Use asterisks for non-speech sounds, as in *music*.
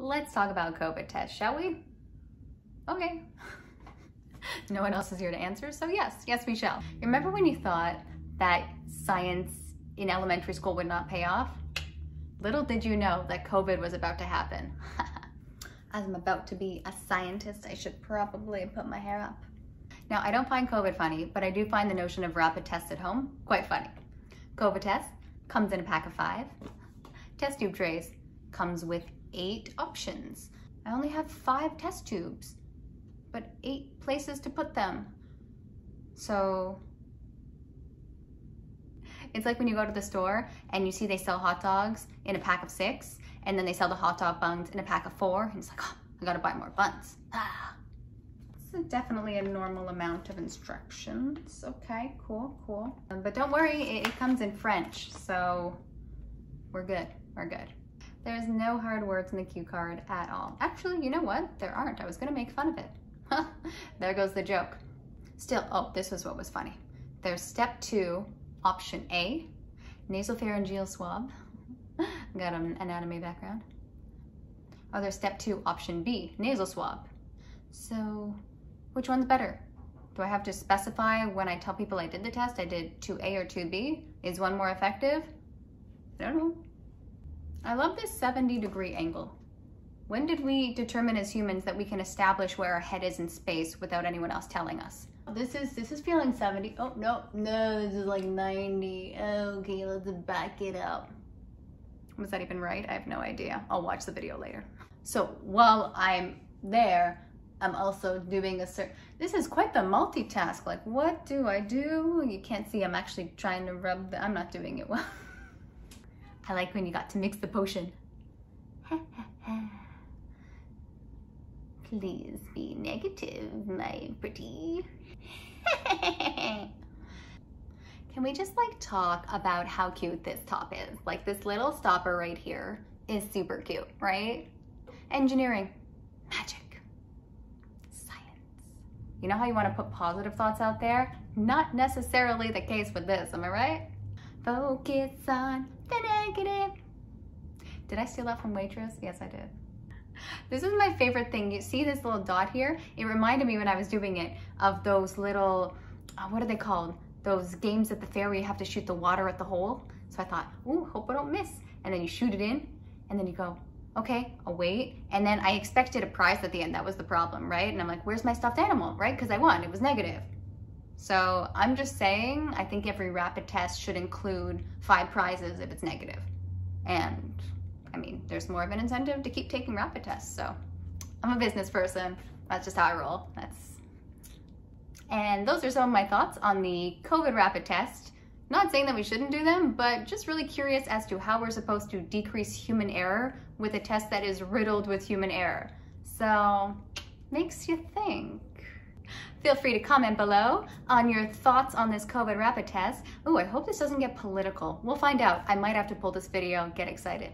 Let's talk about COVID tests, shall we? Okay. *laughs* no one else is here to answer, so yes, yes we shall. Remember when you thought that science in elementary school would not pay off? Little did you know that COVID was about to happen. As *laughs* I'm about to be a scientist, I should probably put my hair up. Now, I don't find COVID funny, but I do find the notion of rapid tests at home quite funny. COVID test comes in a pack of five. Test tube trays comes with eight options. I only have five test tubes, but eight places to put them. So it's like when you go to the store and you see they sell hot dogs in a pack of six, and then they sell the hot dog buns in a pack of four, and it's like, oh, I gotta buy more buns. Ah. It's definitely a normal amount of instructions. Okay, cool, cool. But don't worry, it, it comes in French, so we're good, we're good. There's no hard words in the cue card at all. Actually, you know what? There aren't. I was gonna make fun of it. *laughs* there goes the joke. Still, oh, this was what was funny. There's step two, option A, nasopharyngeal swab. *laughs* Got an anatomy background. Oh, there's step two, option B, nasal swab. So which one's better? Do I have to specify when I tell people I did the test, I did 2A or 2B? Is one more effective? I don't know. I love this 70 degree angle. When did we determine as humans that we can establish where our head is in space without anyone else telling us? This is this is feeling 70. Oh no, no, this is like 90. Okay, let's back it up. Was that even right? I have no idea. I'll watch the video later. So while I'm there, I'm also doing a certain, this is quite the multitask. Like, what do I do? You can't see I'm actually trying to rub the, I'm not doing it well. *laughs* I like when you got to mix the potion. *laughs* Please be negative, my pretty. *laughs* Can we just like talk about how cute this top is? Like this little stopper right here is super cute, right? Engineering, magic, science. You know how you want to put positive thoughts out there? Not necessarily the case with this, am I right? Focus on the negative. Did I steal that from Waitress? Yes, I did. This is my favorite thing. You see this little dot here? It reminded me when I was doing it of those little, uh, what are they called? Those games at the fair where you have to shoot the water at the hole. So I thought, ooh, hope I don't miss. And then you shoot it in and then you go, okay, I'll wait. And then I expected a prize at the end. That was the problem, right? And I'm like, where's my stuffed animal, right? Because I won, it was negative. So I'm just saying, I think every rapid test should include five prizes if it's negative. And I mean, there's more of an incentive to keep taking rapid tests. So I'm a business person. That's just how I roll. That's and those are some of my thoughts on the COVID rapid test. Not saying that we shouldn't do them, but just really curious as to how we're supposed to decrease human error with a test that is riddled with human error. So, makes you think. Feel free to comment below on your thoughts on this COVID rapid test. Oh, I hope this doesn't get political. We'll find out. I might have to pull this video. Get excited.